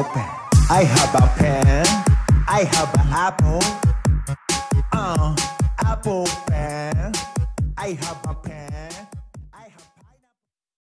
Pear. I have a pen. I have an apple. Uh, apple pen. I have a pen.